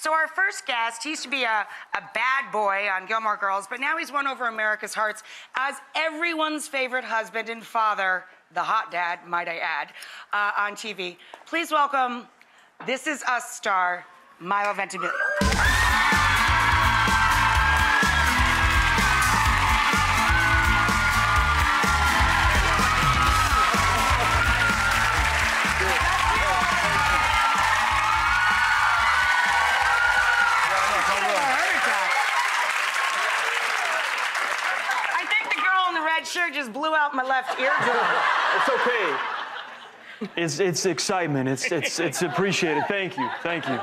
So our first guest, he used to be a, a bad boy on Gilmore Girls, but now he's won over America's hearts as everyone's favorite husband and father, the hot dad, might I add, uh, on TV. Please welcome This Is Us star, Milo Ventimiglia. The girl in the red shirt just blew out my left eardrum. It's okay. It's it's excitement. It's it's it's appreciated. Thank you. Thank you.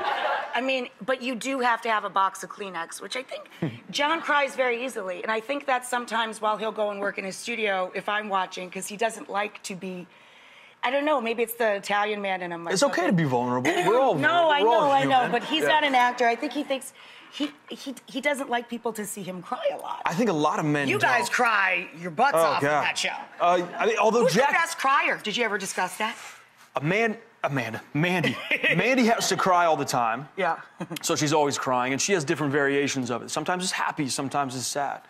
I mean, but you do have to have a box of Kleenex, which I think John cries very easily. And I think that sometimes while he'll go and work in his studio, if I'm watching, because he doesn't like to be, I don't know, maybe it's the Italian man in him. It's okay to be vulnerable. We're all No. I know, I know, but he's Yeah. not an actor. I think he thinks he he he doesn't like people to see him cry a lot. I think a lot of men. you don't. guys cry your butts Oh off God. on that show. Uh, I mean, although Who's Jack, the best crier? Did you ever discuss that? a man, Amanda, Mandy, Mandy has to cry all the time. Yeah. So she's always crying, and she has different variations of it. Sometimes it's happy, sometimes it's sad.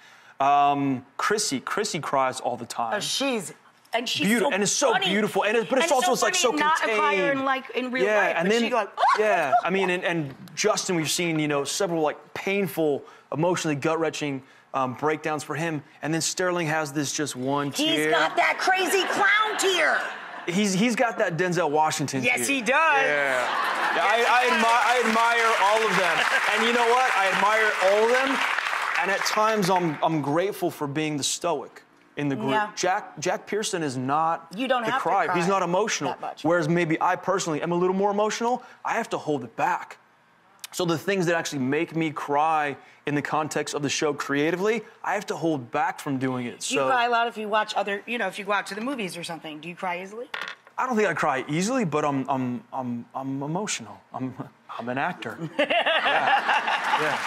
Um, Chrissy, Chrissy cries all the time. Oh, she's and she's Beautiful, so and it's so funny. beautiful, and it, but it's And also it's like so funny, not contained. a crier in like in real yeah, life, and then she like yeah, I mean, and, and Justin, we've seen you know several like painful, emotionally gut wrenching um, breakdowns for him, and then Sterling has this just one He's tear. got that crazy clown tear. He's he's got that Denzel Washington. Tear. Yes, tear. he does. Yeah, Yeah, I, I, admire, I admire all of them, and you know what? I admire all of them, and at times I'm I'm grateful for being the stoic in the group. Jack Jack Pearson is not You don't the have to cry He's not emotional. Whereas maybe I personally am a little more emotional. I have to hold it back. So the things that actually make me cry in the context of the show creatively, I have to hold back from doing it. Do you so cry a lot if you watch other, you know, if you go out to the movies or something? Do you cry easily? I don't think I cry easily, but I'm I'm I'm I'm emotional. I'm I'm an actor. yeah. yeah.